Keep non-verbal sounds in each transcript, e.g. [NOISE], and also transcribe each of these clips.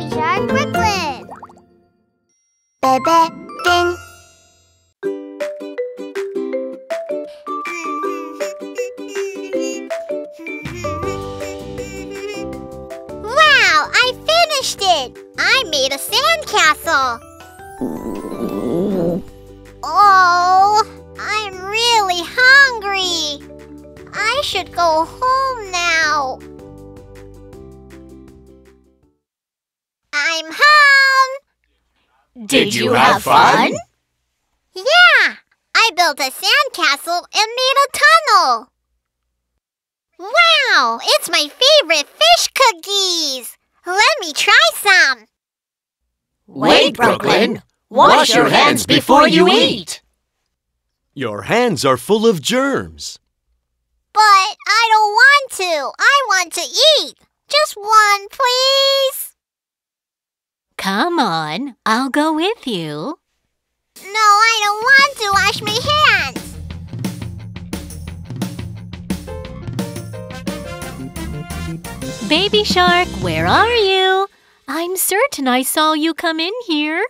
Baby Shark Brooklyn. Bebe Fin. Wow, I finished it! I made a sandcastle. Oh, I'm really hungry. I should go home now. Did you have fun? Yeah, I built a sandcastle and made a tunnel. Wow, it's my favorite fish cookies. Let me try some. Wait, Brooklyn. Wash your hands before you eat. Your hands are full of germs. But I don't want to. I want to eat. Just one, please. Come on, I'll go with you. No, I don't want to wash my hands. Baby Shark, where are you? I'm certain I saw you come in here.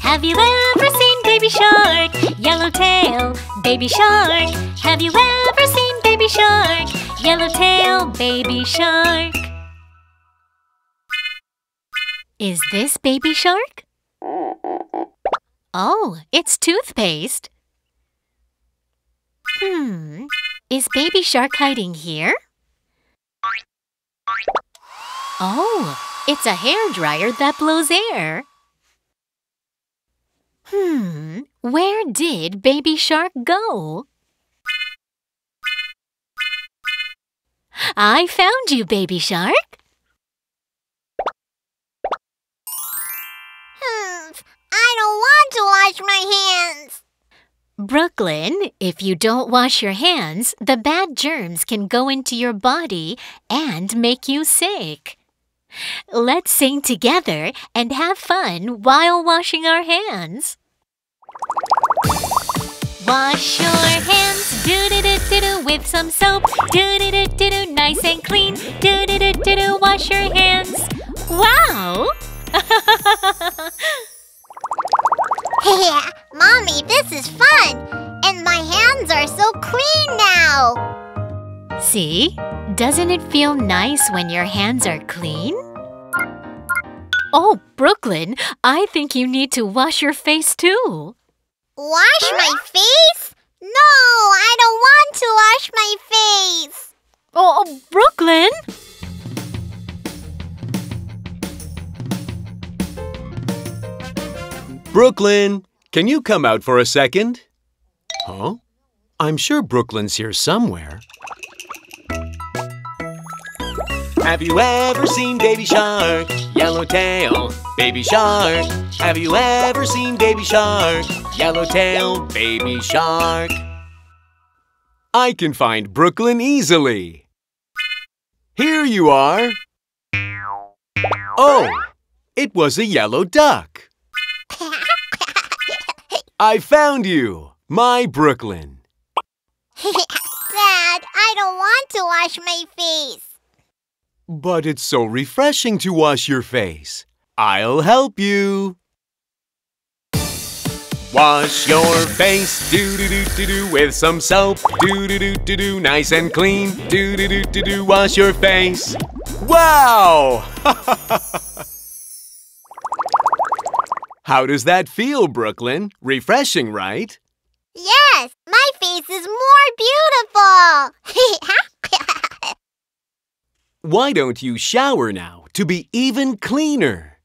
Have you ever seen Baby Shark? Yellowtail, Baby Shark. Have you ever seen Baby Shark? Yellowtail, Baby Shark. Is this Baby Shark? Oh, it's toothpaste. Hmm, is Baby Shark hiding here? Oh, it's a hair dryer that blows air. Hmm, where did Baby Shark go? I found you, Baby Shark. Hmm, I don't want to wash my hands. Brooklyn, if you don't wash your hands, the bad germs can go into your body and make you sick. Let's sing together and have fun while washing our hands. Wash your hands, do do do do do, with some soap. Do do do do do, nice and clean. Do do do do do, wash your hands. Wow! [LAUGHS] [LAUGHS] Yeah, Mommy, this is fun. And my hands are so clean now. See? Doesn't it feel nice when your hands are clean? Oh, Brooklyn, I think you need to wash your face too. Wash my face? No, I don't want to wash my face. Oh, oh, Brooklyn! Brooklyn, can you come out for a second? Huh? I'm sure Brooklyn's here somewhere. Have you ever seen Baby Shark? Yellowtail, Baby Shark. Have you ever seen Baby Shark? Yellowtail, Baby Shark. I can find Brooklyn easily. Here you are. Oh, it was a yellow duck. I found you, my Brooklyn. [LAUGHS] Dad, I don't want to wash my face. But it's so refreshing to wash your face. I'll help you. Wash your face, do do do do do, with some soap, do do do do do, nice and clean, do do do do do, wash your face. Wow! [LAUGHS] How does that feel, Brooklyn? Refreshing, right? Yes, my face is more beautiful. [LAUGHS] Why don't you shower now to be even cleaner?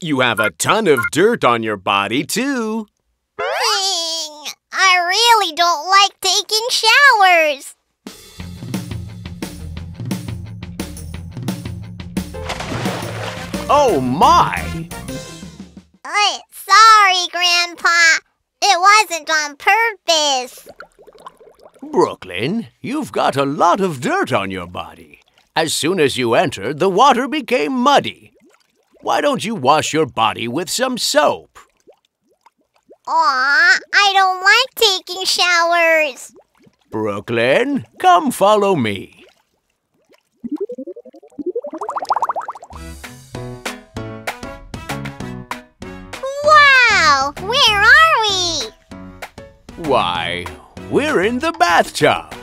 You have a ton of dirt on your body, too. I really don't like taking showers. Oh, my! Uh, sorry, Grandpa. It wasn't on purpose. Brooklyn, you've got a lot of dirt on your body. As soon as you entered, the water became muddy. Why don't you wash your body with some soap? Aw, I don't like taking showers. Brooklyn, come follow me. Wow! Where are we? Why, we're in the bathtub.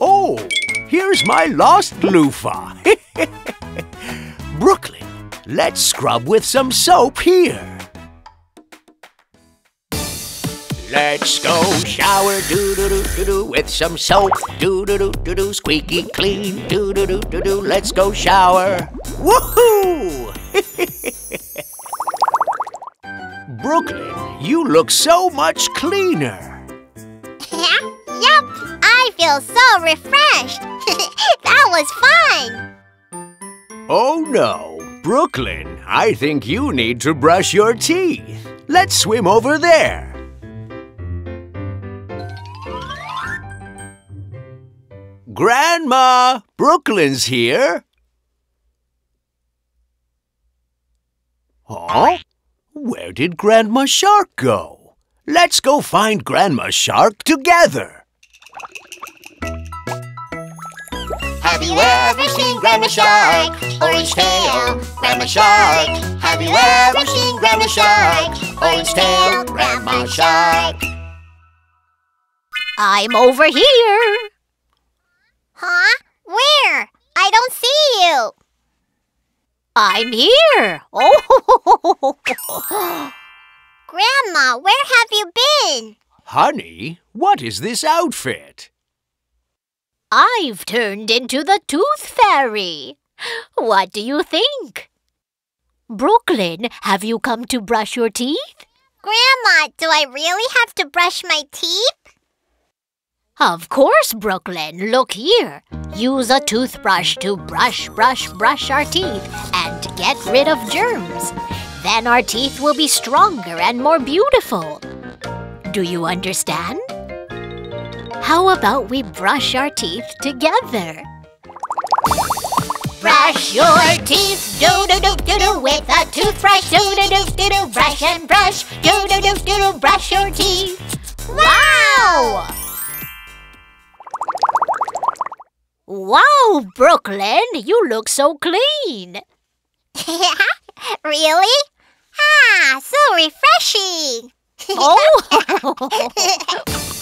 Oh! Here's my lost loofah. [LAUGHS] Brooklyn, let's scrub with some soap here. Let's go shower doo doo doo doo doo with some soap doo doo doo doo doo squeaky clean doo doo doo doo doo let's go shower. Woohoo! [LAUGHS] Brooklyn, you look so much cleaner. [LAUGHS] yep, I feel so refreshed. [LAUGHS] that was fun. Oh no, Brooklyn, I think you need to brush your teeth. Let's swim over there. Grandma, Brooklyn's here. Huh? Where did Grandma Shark go? Let's go find Grandma Shark together. Have you ever seen Grandma Shark? Orange tail, Grandma Shark. Have you ever seen Grandma Shark? Orange tail, Grandma Shark. I'm over here. Huh? Where? I don't see you. I'm here. Oh, [GASPS] Grandma, where have you been? Honey, what is this outfit? I've turned into the Tooth Fairy. What do you think? Brooklyn, have you come to brush your teeth? Grandma, do I really have to brush my teeth? Of course, Brooklyn. Look here. Use a toothbrush to brush, brush, brush our teeth and get rid of germs. Then our teeth will be stronger and more beautiful. Do you understand? How about we brush our teeth together? Brush your teeth, do do do do do, with a toothbrush, do do do do do, brush and brush, do do do do do, brush your teeth. Wow! Wow, Brooklyn, you look so clean. really? Ah, so refreshing. Oh,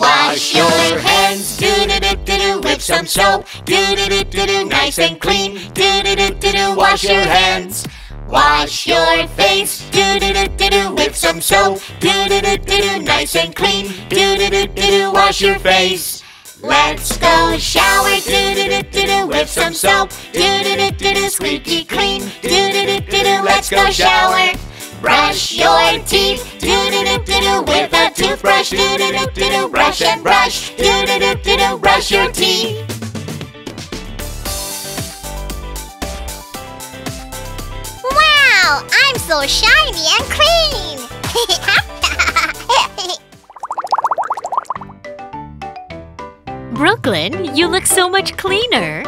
Wash your hands, do do do do do, with some soap, do do do do do, nice and clean, do do do do do, wash your hands. Wash your face, do do do do do, with some soap, do do do do do, nice and clean, do do do do do, wash your face. Let's go shower, do do do do do, with some soap, do do do do do, squeaky clean, do do do do do, let's go shower. Brush your teeth, do do do do do, with a toothbrush, do do do do do, brush and brush, do do do do do, brush your teeth. wow, I'm so shiny and clean. [LAUGHS] Brooklyn, you look so much cleaner.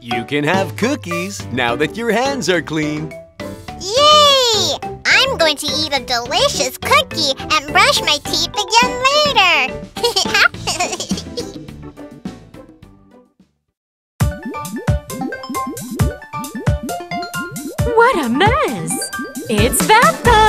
You can have cookies now that your hands are clean. Going to eat a delicious cookie and brush my teeth again later. [LAUGHS] What a mess! It's bath time!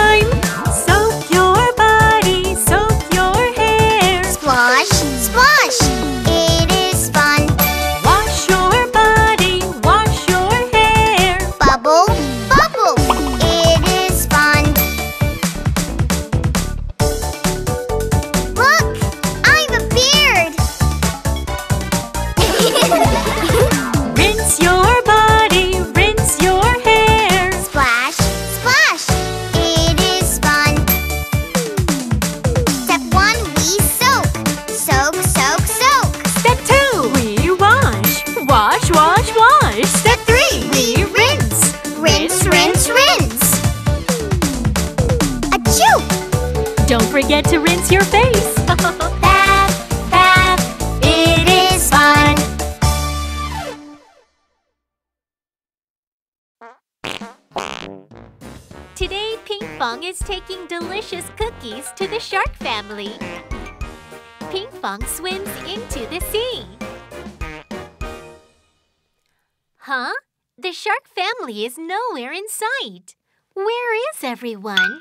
Huh? The shark family is nowhere in sight. Where is everyone?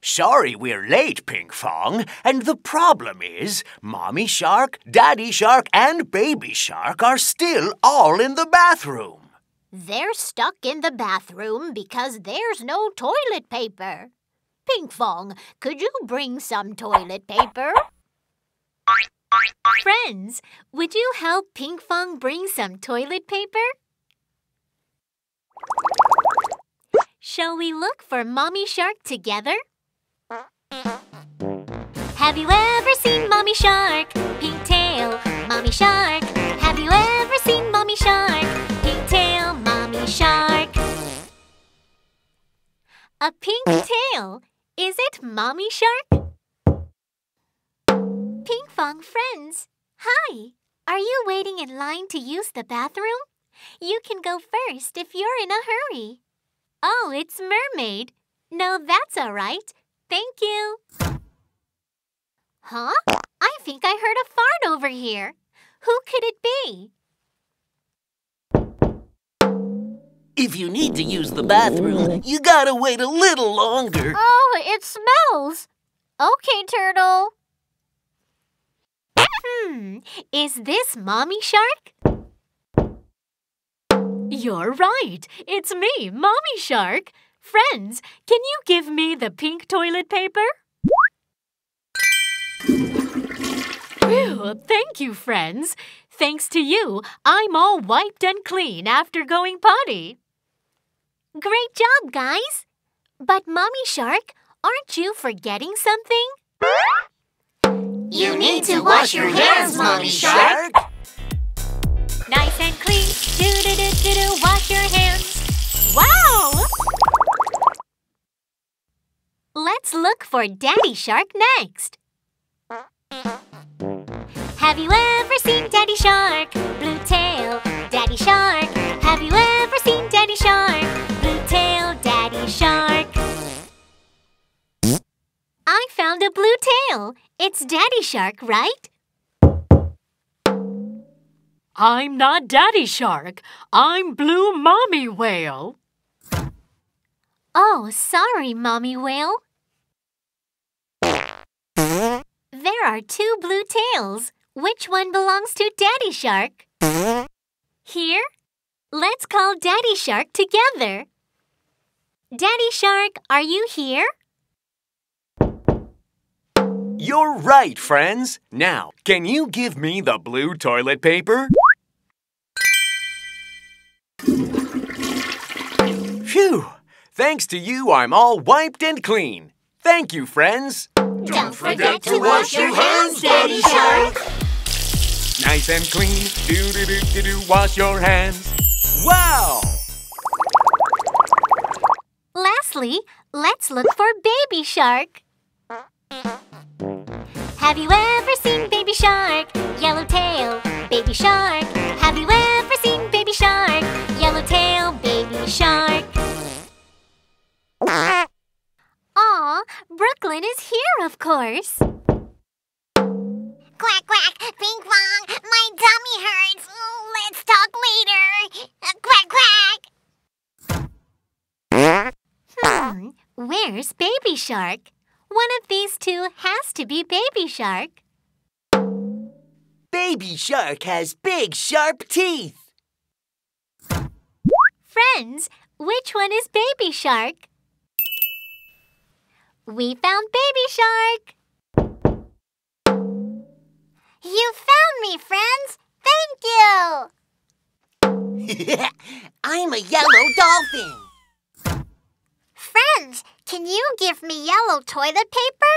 Sorry we're late, Pinkfong. And the problem is, Mommy Shark, Daddy Shark, and Baby Shark are still all in the bathroom. They're stuck in the bathroom because there's no toilet paper. Pinkfong, could you bring some toilet paper? Friends, would you help Pinkfong bring some toilet paper? Shall we look for Mommy Shark together? Have you ever seen Mommy Shark? Pink tail, Mommy Shark. Have you ever seen Mommy Shark? Pink tail, Mommy Shark. A pink tail. Is it Mommy Shark? Pinkfong friends, hi. Are you waiting in line to use the bathroom? You can go first if you're in a hurry. Oh, it's Mermaid. No, that's all right. Thank you. Huh? I think I heard a fart over here. Who could it be? If you need to use the bathroom, you gotta wait a little longer. Oh, it smells. Okay, Turtle. Hmm, is this Mommy Shark? You're right. It's me, Mommy Shark. Friends, can you give me the pink toilet paper? Thank you, friends. Thanks to you, I'm all wiped and clean after going potty. Great job, guys. But, Mommy Shark, aren't you forgetting something? You need to wash your hands, Mommy Shark. Nice and clean. Do do do do do. Wash your hands. Wow! Let's look for Daddy Shark next. Have you ever seen Daddy Shark? Blue tail, Daddy Shark. Have you ever seen Daddy Shark? Blue tail, Daddy Shark. I found a blue tail. It's Daddy Shark, right? I'm not Daddy Shark. I'm Blue Mommy Whale. Oh, sorry, Mommy Whale. There are two blue tails. Which one belongs to Daddy Shark? Here? Let's call Daddy Shark together. Daddy Shark, are you here? You're right, friends. Now, can you give me the blue toilet paper? Phew! Thanks to you, I'm all wiped and clean. Thank you, friends. Don't forget to wash your hands, Daddy Shark. Nice and clean. Do do do do do. Wash your hands. Wow! Lastly, let's look for Baby Shark. Have you ever seen Baby Shark? Yellow tail, Baby Shark. Have you ever seen Baby Shark? Yellow tail, Baby Shark. Aw, Brooklyn is here, of course. Quack, quack, ping pong, my tummy hurts. Let's talk later. Uh, quack, quack. Hmm, where's Baby Shark? One of these two has to be Baby Shark. Baby Shark has big, sharp teeth. Friends, which one is Baby Shark? We found Baby Shark. You found me, friends. Thank you. [LAUGHS] I'm a yellow dolphin. Friends, can you give me yellow toilet paper?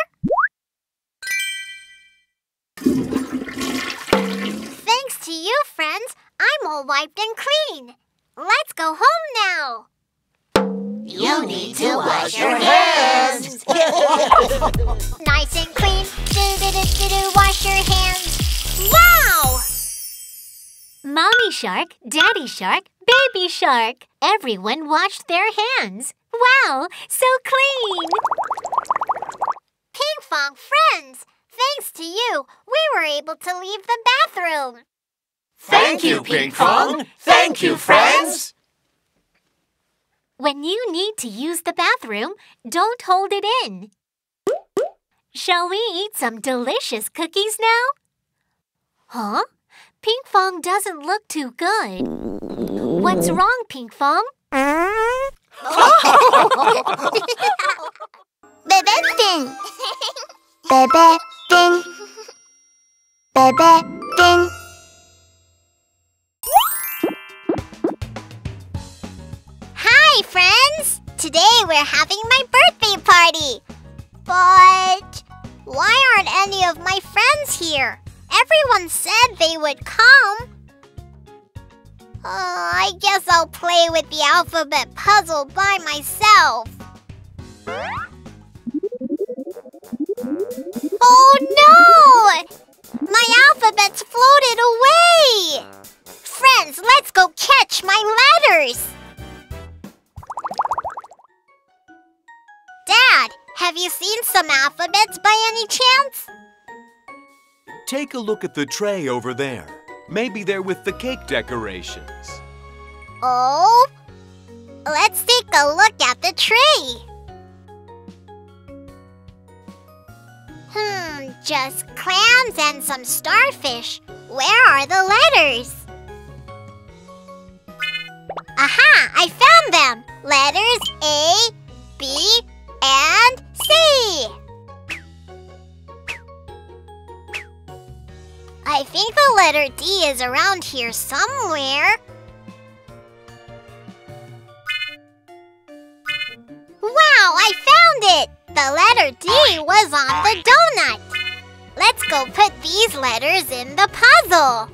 Thanks to you, friends, I'm all wiped and clean. Let's go home now. You need to wash your [LAUGHS] hands. Nice and clean. Do do do do do. Wash your hands. Wow! Mommy Shark, Daddy Shark, Baby Shark. Everyone washed their hands. Wow, so clean! Pinkfong friends, thanks to you, we were able to leave the bathroom. Thank you, Pinkfong. Thank you, friends. When you need to use the bathroom, don't hold it in. Shall we eat some delicious cookies now? Huh? Pinkfong doesn't look too good. What's wrong, Pinkfong? [LAUGHS] Bebe fin. [LAUGHS] Bebe fin. Bebe fin. Hi, friends! Today we're having my birthday party. But why aren't any of my friends here? Everyone said they would come. Uh, I guess I'll play with the alphabet puzzle by myself. Oh no! My alphabet's floated away! Friends, let's go catch my letters! Dad, have you seen some alphabets by any chance? Take a look at the tray over there. Maybe they're with the cake decorations. Oh? Let's take a look at the tree. Hmm, just clams and some starfish. Where are the letters? Aha! I found them! Letters A, B, and C. I think the letter D is around here somewhere. Wow, I found it! The letter D was on the donut. Let's go put these letters in the puzzle.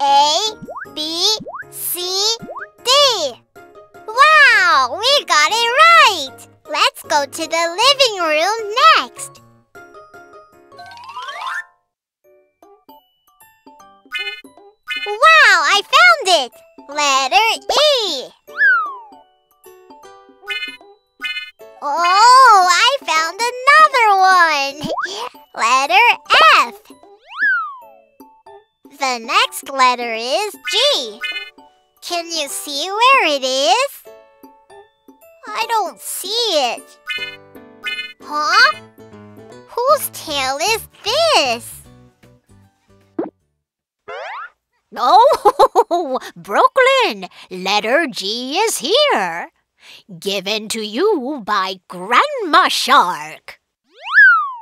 A, B, C, D. Wow, we got it right! Let's go to the living room next. Wow, I found it! Letter E. Oh, I found another one! [LAUGHS] Letter F. The next letter is G. Can you see where it is? I don't see it. Huh? Whose tail is this? Oh, [LAUGHS] Brooklyn, letter G is here. Given to you by Grandma Shark.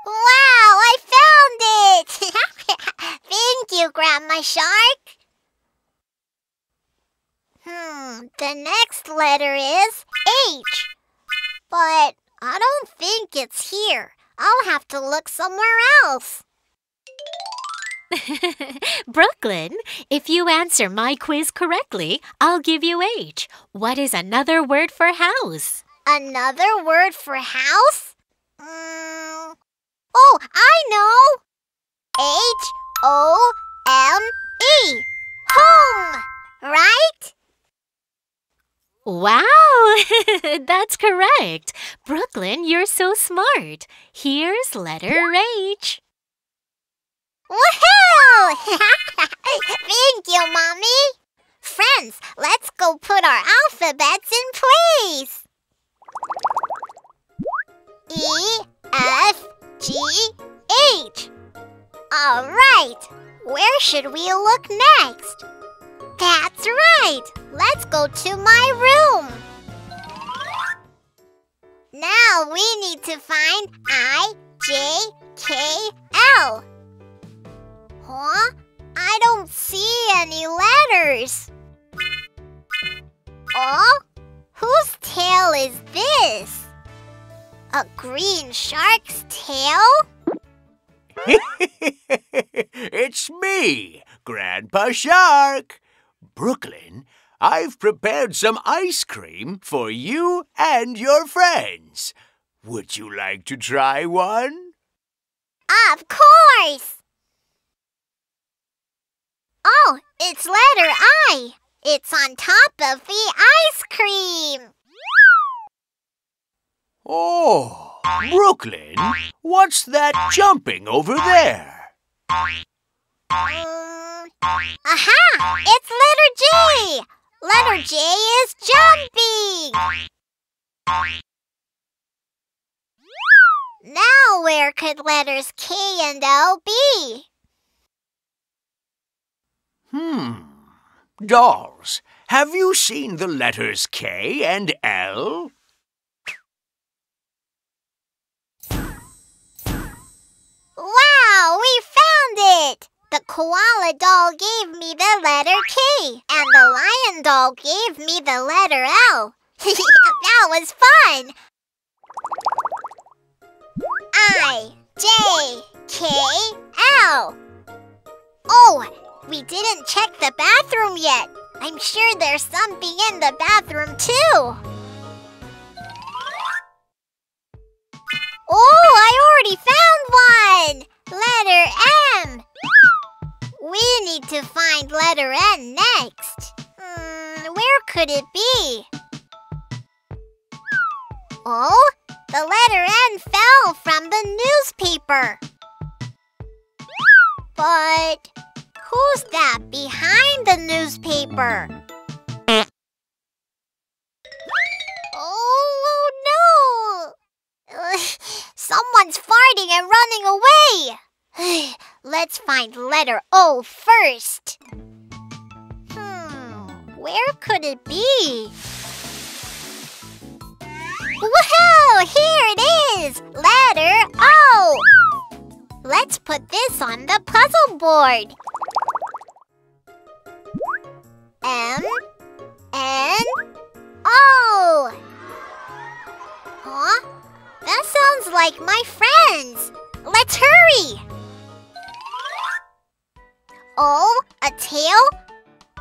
Wow, I found it! [LAUGHS] Thank you, Grandma Shark. Hmm, the next letter is H. But I don't think it's here. I'll have to look somewhere else. [LAUGHS] Brooklyn, if you answer my quiz correctly, I'll give you H. What is another word for house? Another word for house? Mm, oh, I know! H O M E. Home! Right? Wow, [LAUGHS] that's correct. Brooklyn, you're so smart. Here's letter H. Woohoo! [LAUGHS] Thank you, Mommy. Friends, let's go put our alphabets in place. E, F, G, H. All right. Where should we look next? That's right. Let's go to my room. Now we need to find I, J, K, L. Huh? I don't see any letters. Oh? Whose tail is this? A green shark's tail? [LAUGHS] it's me, Grandpa Shark. Brooklyn, I've prepared some ice cream for you and your friends. Would you like to try one? Of course! Oh, it's letter I. It's on top of the ice cream. Oh, Brooklyn, what's that jumping over there? Um, aha! It's letter J. Letter J is jumping. Now where could letters K and L be? Hmm. Dolls, have you seen the letters K and L? Wow, we found it! The koala doll gave me the letter K, and the lion doll gave me the letter L. [LAUGHS] that was fun! I, J, K, L. Oh, we didn't check the bathroom yet. I'm sure there's something in the bathroom too. Oh, I already found one! Letter M. We need to find letter N next. Hmm, where could it be? Oh, the letter N fell from the newspaper. But who's that behind the newspaper? Oh no! [LAUGHS] Someone's farting and running away. [SIGHS] Let's find letter O first. Hmm, where could it be? Woohoo! Here it is! Letter O! Let's put this on the puzzle board. M N O. Huh? That sounds like my friends. Let's hurry. Oh, a tail?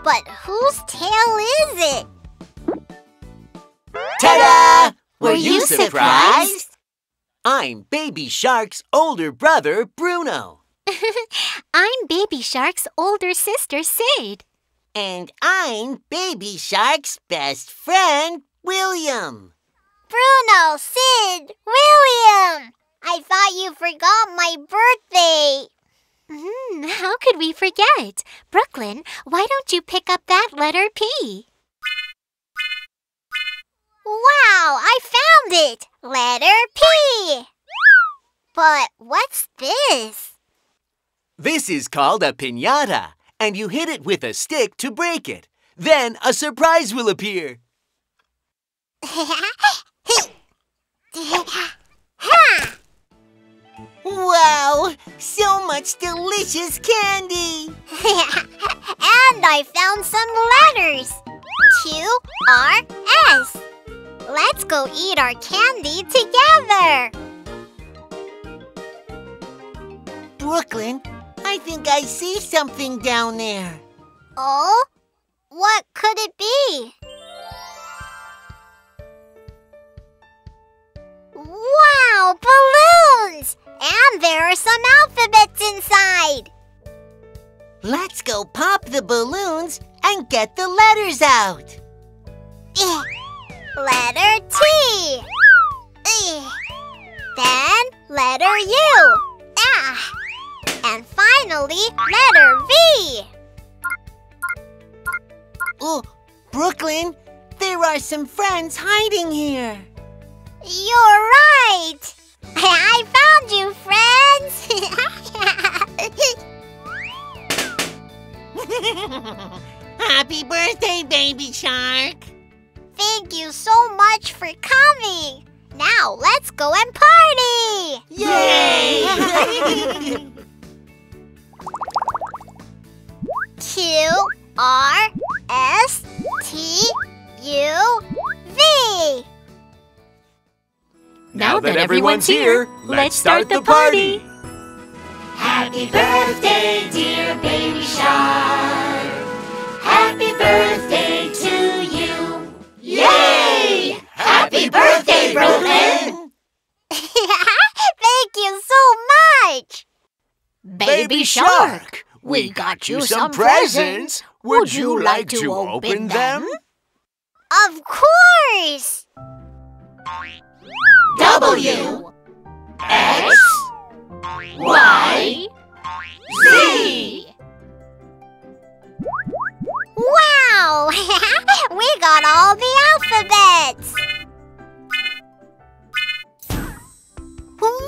But whose tail is it? Ta-da! Were you surprised? I'm Baby Shark's older brother, Bruno. [LAUGHS] I'm Baby Shark's older sister, Sade. And I'm Baby Shark's best friend, William. Bruno, Sid, William. I thought you forgot my birthday. Hmm, how could we forget? Brooklyn, why don't you pick up that letter P? Wow, I found it! Letter P! But what's this? This is called a piñata, and you hit it with a stick to break it. Then a surprise will appear. ha! Wow, so much delicious candy. and I found some letters. Q R S. Let's go eat our candy together. Brooklyn, I think I see something down there. Oh? What could it be? Wow, balloons! And there are some alphabets inside. Let's go pop the balloons and get the letters out. Eh, Letter T. Eh, Then letter U. Ah. And finally, letter V. Oh, Brooklyn, there are some friends hiding here. You're right. [LAUGHS] I found you, friends. [LAUGHS] Happy birthday, Baby Shark. Thank you so much for coming. Now let's go and party. Yay! [LAUGHS] Q R S T U V. Now that everyone's here, let's start the party. Happy birthday, dear baby shark. Happy birthday to you. Yay! Happy birthday, Brooklyn. [LAUGHS] Thank you so much. Baby Shark, we got you some presents. Would you like to open them? Of course. W X Y Z. Wow! [LAUGHS] we got all the alphabets.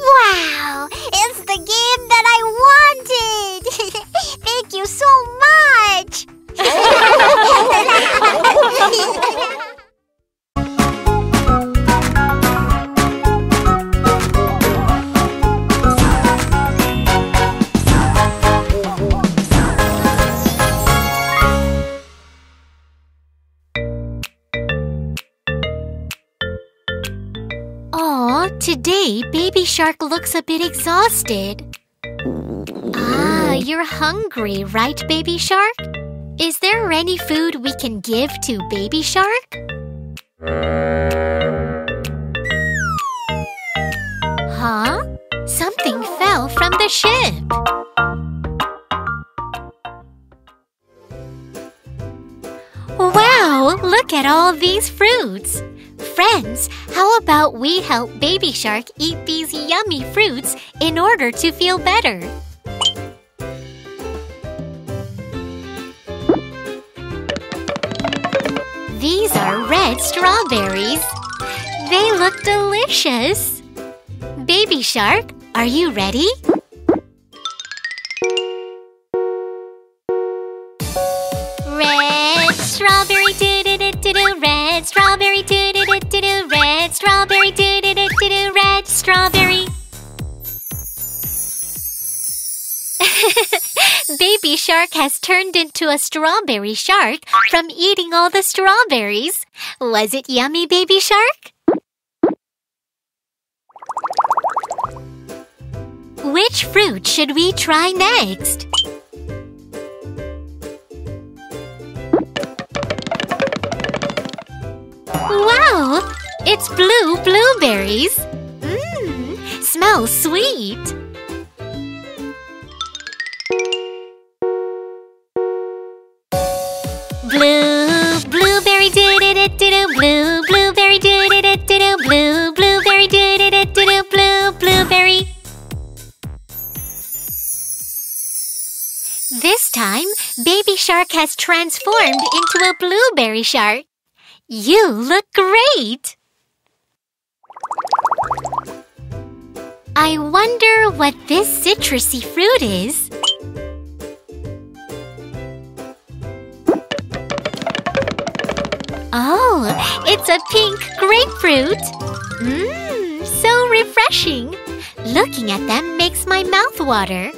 Wow! It's the game that I wanted! [LAUGHS] Thank you so much! [LAUGHS] [LAUGHS] Today, Baby Shark looks a bit exhausted. Ah, you're hungry, right, Baby Shark? Is there any food we can give to Baby Shark? Huh? Something fell from the ship. Wow, look at all these fruits. Friends, how about we help Baby Shark eat these yummy fruits in order to feel better? These are red strawberries. They look delicious. Baby Shark, are you ready? [LAUGHS] Baby shark has turned into a strawberry shark from eating all the strawberries. Was it yummy, baby shark? Which fruit should we try next? Wow! It's blue blueberries. Mmm, smells sweet. Blue blueberry doo doo doo doo blue blueberry doo doo doo doo blue blueberry doo doo doo doo blue blueberry. This time, Baby Shark has transformed into a blueberry shark. You look great! I wonder what this citrusy fruit is. Oh, it's a pink grapefruit. Mmm, so refreshing. Looking at them makes my mouth water.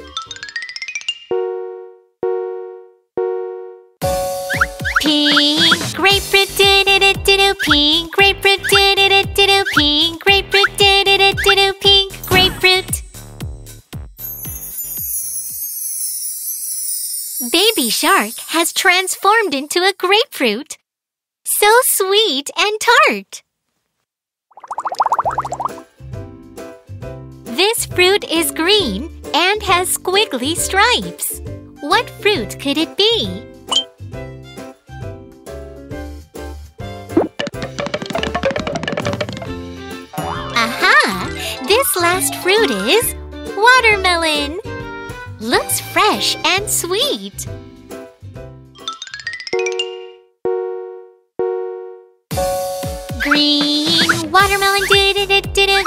Pink grapefruit, do do do do do. Pink grapefruit, do do do do do. Pink grapefruit, do do do do do. Pink grapefruit. Baby Shark has transformed into a grapefruit. So sweet and tart. This fruit is green and has squiggly stripes. What fruit could it be? Aha! This last fruit is watermelon. Looks fresh and sweet.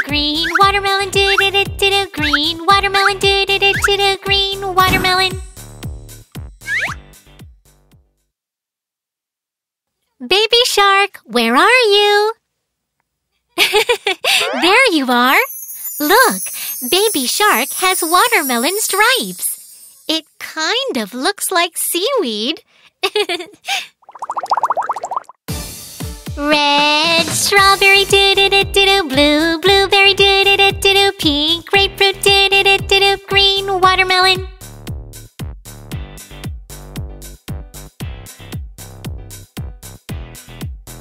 Green watermelon do do do do do green watermelon do do do do do green watermelon Baby shark, where are you? [LAUGHS] there you are. Look, baby shark has watermelon stripes. It kind of looks like seaweed. [LAUGHS] Red strawberry doo doo doo doo blue blueberry doo doo doo doo pink grapefruit doo doo doo doo green watermelon.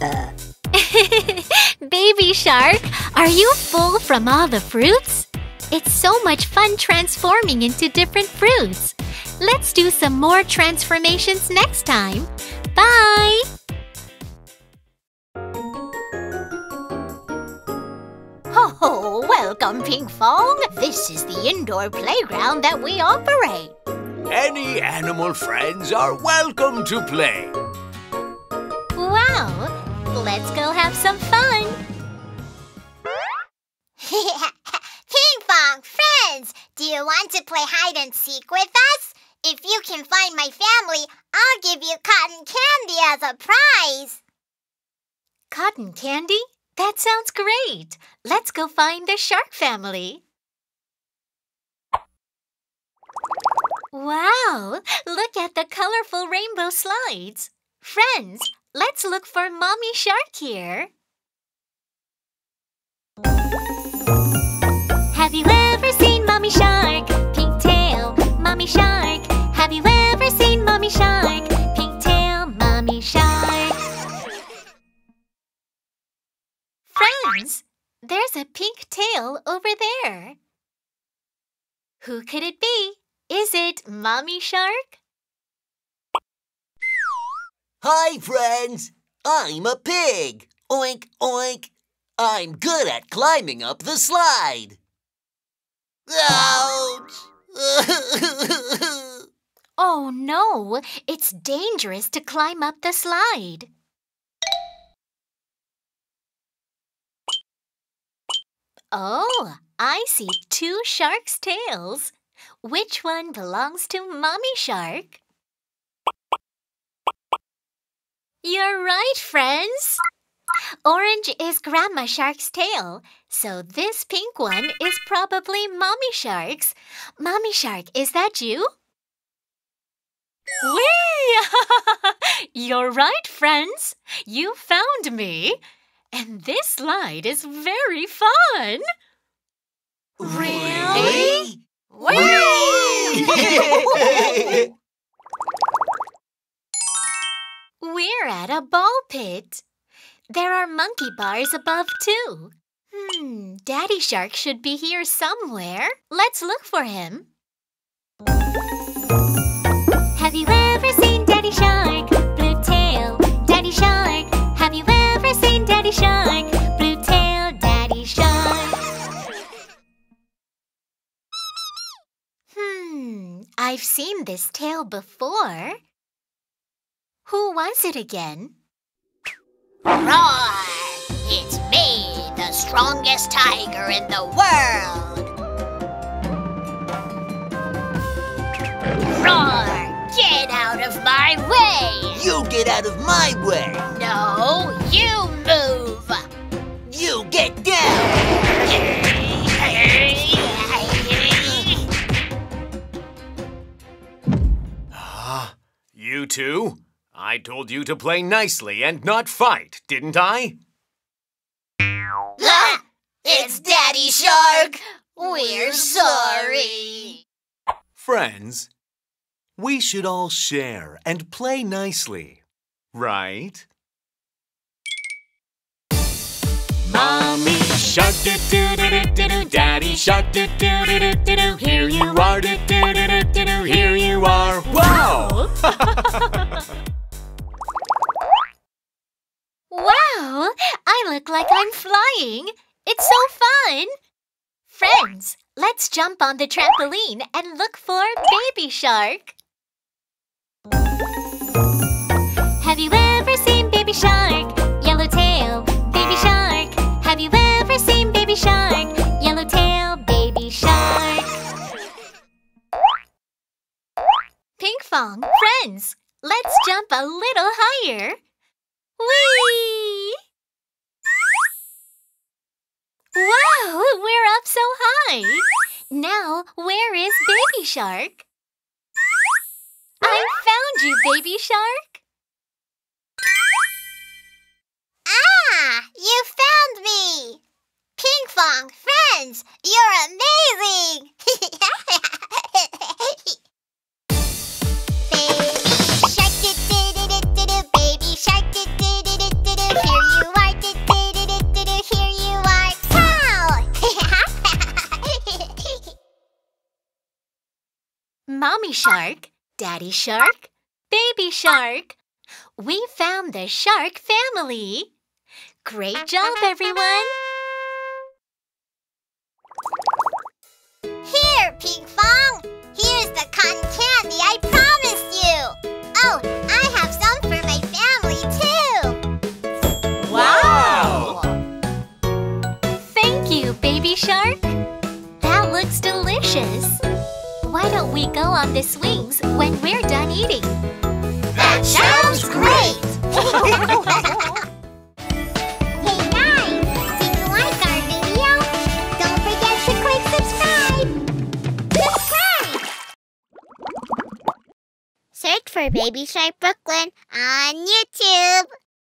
Uh. [LAUGHS] Baby shark, are you full from all the fruits? It's so much fun transforming into different fruits. Let's do some more transformations next time. Bye! Oh, welcome, Pinkfong. This is the indoor playground that we operate. Any animal friends are welcome to play. Wow! Let's go have some fun! [LAUGHS] Pinkfong, friends, do you want to play hide and seek with us? If you can find my family, I'll give you cotton candy as a prize. Cotton candy? That sounds great! Let's go find the shark family. Wow! Look at the colorful rainbow slides. Friends, let's look for Mommy Shark here. Have you ever seen Mommy Shark? Pink tail, Mommy Shark. Friends, there's a pink tail over there. Who could it be? Is it Mommy Shark? Hi, friends. I'm a pig. Oink, oink. I'm good at climbing up the slide. Ouch! [LAUGHS] Oh no, it's dangerous to climb up the slide. Oh, I see two sharks' tails. Which one belongs to Mommy Shark? You're right, friends. Orange is Grandma Shark's tail, so this pink one is probably Mommy Shark's. Mommy Shark, is that you? Whee! [LAUGHS] You're right, friends. You found me. And this slide is very fun. Really? [LAUGHS] We're at a ball pit. There are monkey bars above, too. Hmm, Daddy Shark should be here somewhere. Let's look for him. Have you I've seen this tail before. Who was it again? Roar! It's me, the strongest tiger in the world! Roar! Get out of my way! you get out of my way. No, you move! You get down. You two? I told you to play nicely and not fight, didn't I? Ah, it's Daddy Shark! We're sorry! Friends, we should all share and play nicely, right? Mommy shark do do do do do do, Daddy shark do do do do do do. Here you are do do do do do do. Here you are. Wow! Wow, I look like I'm flying. It's so fun. Friends, let's jump on the trampoline and look for Baby Shark. Have you ever seen Baby Shark? Yellowtail, Baby Shark. Have you ever seen Baby Shark? Friends, let's jump a little higher. Whee! Wow, we're up so high. Now, where is Baby Shark? I found you, Baby Shark. Ah, you found me! Pinkfong, friends, you're amazing! [LAUGHS] Shark, Daddy Shark, Baby Shark. We found the shark family. Great job, everyone. Here, Pinkfong. Here's the cotton candy I promised you. Oh, I have some for my family too. Wow! Thank you, Baby Shark. That looks delicious. Why don't we go on the swings when we're done eating? That sounds great! [LAUGHS] Hey guys, did you like our video? Don't forget to click subscribe. Subscribe. Search for Baby Shark Brooklyn on YouTube.